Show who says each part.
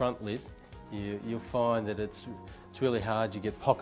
Speaker 1: front lip, you, you'll find that it's, it's really hard. You get pockets